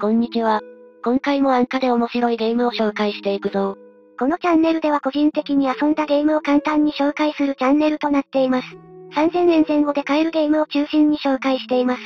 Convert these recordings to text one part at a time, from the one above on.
こんにちは。今回も安価で面白いゲームを紹介していくぞ。このチャンネルでは個人的に遊んだゲームを簡単に紹介するチャンネルとなっています。3000円前後で買えるゲームを中心に紹介しています。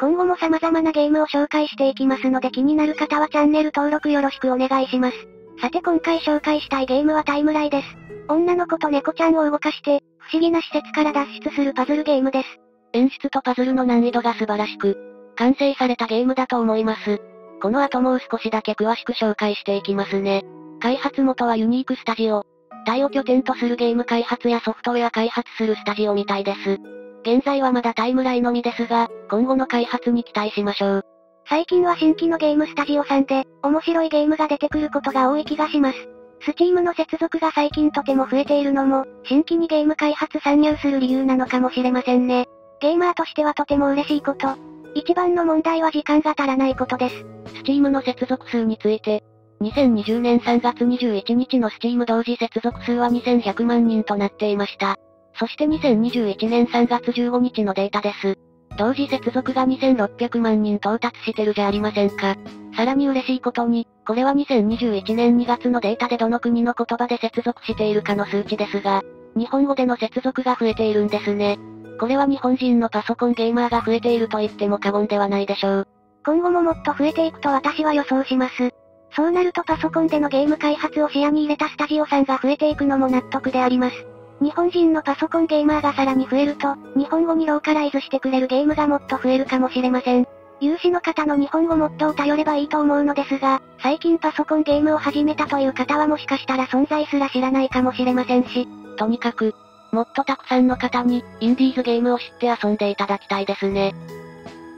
今後も様々なゲームを紹介していきますので気になる方はチャンネル登録よろしくお願いします。さて今回紹介したいゲームはタイムライです。女の子と猫ちゃんを動かして、不思議な施設から脱出するパズルゲームです。演出とパズルの難易度が素晴らしく、完成されたゲームだと思います。この後もう少しだけ詳しく紹介していきますね。開発元はユニークスタジオ。タイを拠点とするゲーム開発やソフトウェア開発するスタジオみたいです。現在はまだタイムラインのみですが、今後の開発に期待しましょう。最近は新規のゲームスタジオさんで、面白いゲームが出てくることが多い気がします。スチームの接続が最近とても増えているのも、新規にゲーム開発参入する理由なのかもしれませんね。ゲーマーとしてはとても嬉しいこと。一番の問題は時間が足らないことです。スチームの接続数について、2020年3月21日のスチーム同時接続数は2100万人となっていました。そして2021年3月15日のデータです。同時接続が2600万人到達してるじゃありませんか。さらに嬉しいことに、これは2021年2月のデータでどの国の言葉で接続しているかの数値ですが、日本語での接続が増えているんですね。これは日本人のパソコンゲーマーが増えていると言っても過言ではないでしょう。今後ももっと増えていくと私は予想します。そうなるとパソコンでのゲーム開発を視野に入れたスタジオさんが増えていくのも納得であります。日本人のパソコンゲーマーがさらに増えると、日本語にローカライズしてくれるゲームがもっと増えるかもしれません。有志の方の日本語モットを頼ればいいと思うのですが、最近パソコンゲームを始めたという方はもしかしたら存在すら知らないかもしれませんし、とにかく、もっとたくさんの方に、インディーズゲームを知って遊んでいただきたいですね。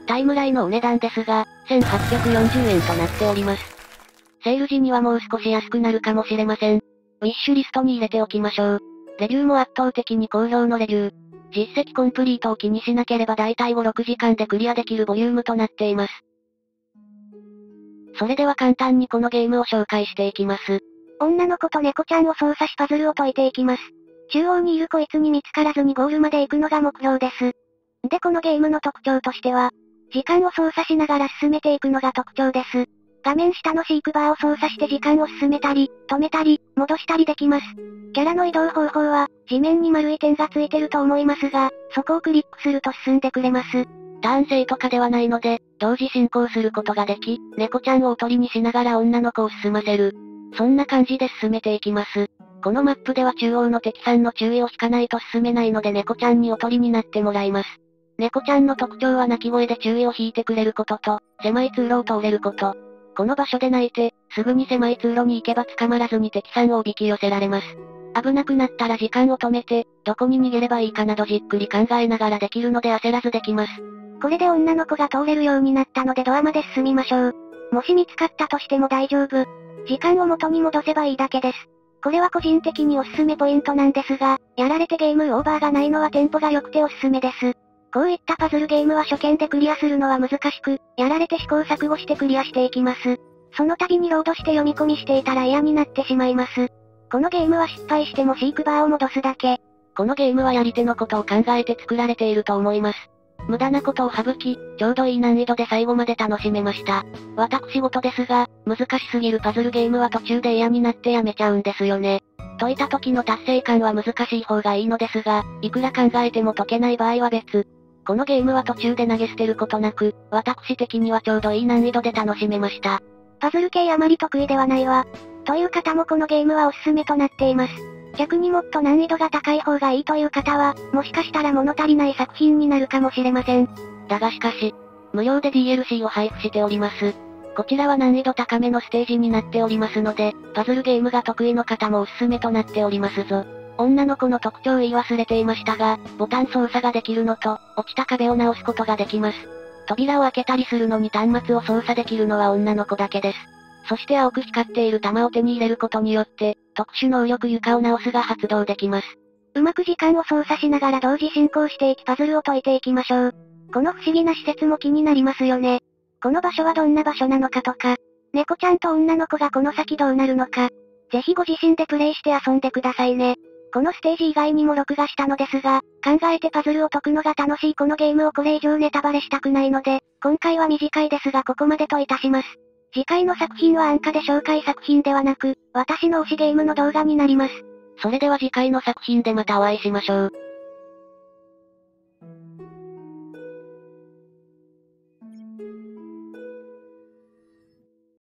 タイムラインのお値段ですが、1840円となっております。セール時にはもう少し安くなるかもしれません。ウィッシュリストに入れておきましょう。レビューも圧倒的に好評のレビュー。実績コンプリートを気にしなければ大体5、6時間でクリアできるボリュームとなっています。それでは簡単にこのゲームを紹介していきます。女の子と猫ちゃんを操作しパズルを解いていきます。中央にいるこいつに見つからずにゴールまで行くのが目標です。でこのゲームの特徴としては、時間を操作しながら進めていくのが特徴です。画面下のシークバーを操作して時間を進めたり、止めたり、戻したりできます。キャラの移動方法は、地面に丸い点がついてると思いますが、そこをクリックすると進んでくれます。ターン制とかではないので、同時進行することができ、猫ちゃんをおとりにしながら女の子を進ませる。そんな感じで進めていきます。このマップでは中央の敵さんの注意を引かないと進めないので猫ちゃんにおとりになってもらいます。猫ちゃんの特徴は鳴き声で注意を引いてくれることと、狭い通路を通れること。この場所で泣いて、すぐに狭い通路に行けば捕まらずに敵さんをおびき寄せられます。危なくなったら時間を止めて、どこに逃げればいいかなどじっくり考えながらできるので焦らずできます。これで女の子が通れるようになったのでドアまで進みましょう。もし見つかったとしても大丈夫。時間を元に戻せばいいだけです。これは個人的におすすめポイントなんですが、やられてゲームオーバーがないのはテンポが良くておすすめです。こういったパズルゲームは初見でクリアするのは難しく、やられて試行錯誤してクリアしていきます。その度にロードして読み込みしていたら嫌になってしまいます。このゲームは失敗してもシークバーを戻すだけ。このゲームはやり手のことを考えて作られていると思います。無駄なことを省き、ちょうどいい難易度で最後まで楽しめました。私事ですが、難しすぎるパズルゲームは途中で嫌になってやめちゃうんですよね。解いた時の達成感は難しい方がいいのですが、いくら考えても解けない場合は別。このゲームは途中で投げ捨てることなく、私的にはちょうどいい難易度で楽しめました。パズル系あまり得意ではないわ。という方もこのゲームはおすすめとなっています。逆にもっと難易度が高い方がいいという方は、もしかしたら物足りない作品になるかもしれません。だがしかし、無料で DLC を配布しております。こちらは難易度高めのステージになっておりますので、パズルゲームが得意の方もおすすめとなっておりますぞ。女の子の特徴言い忘れていましたが、ボタン操作ができるのと、落ちた壁を直すことができます。扉を開けたりするのに端末を操作できるのは女の子だけです。そして青く光っている玉を手に入れることによって、特殊能力床を直すが発動できます。うまく時間を操作しながら同時進行していきパズルを解いていきましょう。この不思議な施設も気になりますよね。この場所はどんな場所なのかとか、猫ちゃんと女の子がこの先どうなるのか、ぜひご自身でプレイして遊んでくださいね。このステージ以外にも録画したのですが、考えてパズルを解くのが楽しいこのゲームをこれ以上ネタバレしたくないので、今回は短いですがここまでといたします。次回の作品は安価で紹介作品ではなく、私の推しゲームの動画になります。それでは次回の作品でまたお会いしましょう。